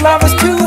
Love lovers too